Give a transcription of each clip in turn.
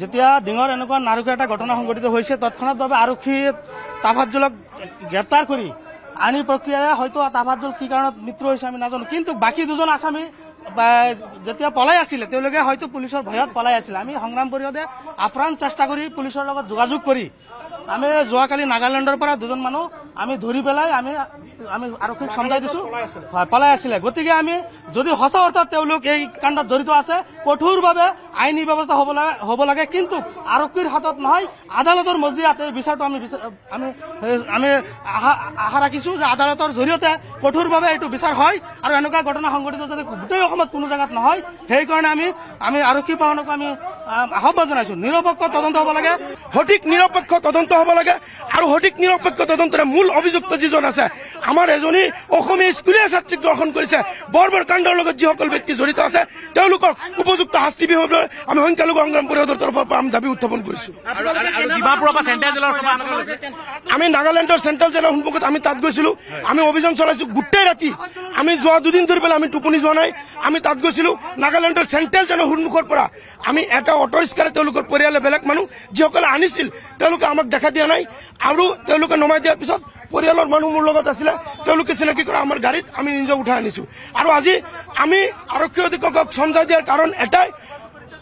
যেতিয়া ডিঙৰ এনেকুৱা নাৰুকীয়া এটা ঘটনা সংঘটিত হৈছে তৎক্ষণাৎভাৱে আৰক্ষীয়ে তাফাজ্জলক গ্ৰেপ্তাৰ কৰি আইনী প্ৰক্ৰিয়াৰে হয়তো তাফাজ্জল কি কাৰণত মৃত্যু হৈছে আমি নাজানো। কিন্তু বাকী দুজন আসামী বা যেতিয়া পলাই আছিলে তেওঁলোকে হয়তো পুলিচৰ ভয়ত পলাই আছিলে। আমি সংগ্ৰাম পৰিষদে আপ্ৰাণ চেষ্টা কৰি পুলিচৰ লগত যোগাযোগ কৰি আমি যোৱাকালি নাগালেণ্ডৰ পৰা দুজন মানুহ আমি ধৰি পেলাই আমি আমি আৰক্ষীক চমজাই দিছো পলাই আছিলে। গতিকে আমি যদি সঁচা অৰ্থত তেওঁলোক এই কাণ্ডত জড়িত আছে কঠোৰভাৱে আইনী ব্যৱস্থা হ'ব লাগে হ'ব লাগে। কিন্তু আৰক্ষীৰ হাতত নহয় আদালতৰ মজিয়াত এই বিচাৰটো আমি আমি আমি আশা ৰাখিছো যে আদালতৰ জৰিয়তে কঠোৰভাৱে এইটো বিচাৰ হয়। আৰু এনেকুৱা ঘটনা সংঘটিত যাতে গোটেই অসমত কোনো জেগাত নহয়। সেইকাৰণে আমি আমি আৰক্ষী বাহনক আমি আহ, আহ্বান জনাইছো। নিৰপেক্ষ তদন্ত হ'ব লাগে সঠিক নিৰপেক্ষ তদন্ত হ'ব লাগে আৰু সঠিক নিৰপেক্ষ তদন্তৰে মূল অভিযুক্ত যিজন আছে আমাৰ এজনী অসমীয়া স্কুলীয়া ছাত্ৰীক দৰ্শন কৰিছে। বৰ বৰ কাণ্ডৰ লগত যিসকল ব্যক্তি জড়িত আছে তেওঁলোকক উপযুক্ত শাস্তি বিভাগলৈ আমি সংখ্যালঘু সংগ্ৰাম পৰিষদৰ তৰফৰ পৰা আমি দাবী উত্থাপন কৰিছো। আমি নাগালেণ্ডৰ চেণ্ট্ৰেল জেলৰ সন্মুখত আমি তাত গৈছিলো। আমি অভিযান চলাইছো গোটেই ৰাতি। আমি যোৱা দুদিন ধৰি পেলাই আমি টোপনি যোৱা নাই। আমি তাত গৈছিলো নাগালেণ্ডৰ চেণ্ট্ৰেল জেলৰ সন্মুখৰ পৰা। আমি এটা অটো ৰিক্সাৰে তেওঁলোকৰ পৰিয়ালে বেলেগ মানুহ যিসকলে আনিছিল তেওঁলোকে আমাক দেখা দিয়া নাই। আৰু তেওঁলোকে নমাই দিয়াৰ পিছত পৰিয়ালৰ মানুহ মোৰ লগত আছিলে তেওঁলোকে চিনাকি কৰা আমাৰ গাড়ীত আমি নিজে উঠাই আনিছো। আৰু আজি আমি আৰক্ষী অধীক্ষকক চমজাই দিয়াৰ কাৰণ এটাই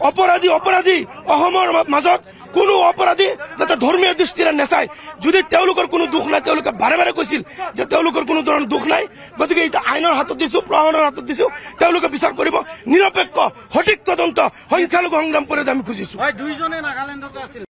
অপৰাধী অপৰাধী অসমৰ মাজত কোনো অপৰাধী ধৰ্মীয় দৃষ্টিৰে নেচায়। যদি তেওঁলোকৰ কোনো দুখ নাই তেওঁলোকে বাৰে বাৰে কৈছিল যে তেওঁলোকৰ কোনো ধৰণৰ দুখ নাই। গতিকে এতিয়া আইনৰ হাতত দিছো প্ৰশাসনৰ হাতত দিছো তেওঁলোকে বিচাৰ কৰিব। নিৰপেক্ষ সঠিক তদন্ত সংখ্যালঘু সংগ্ৰাম পৰিষদে আমি খুজিছো। দুইজনে নাগালেণ্ডতে আছিল।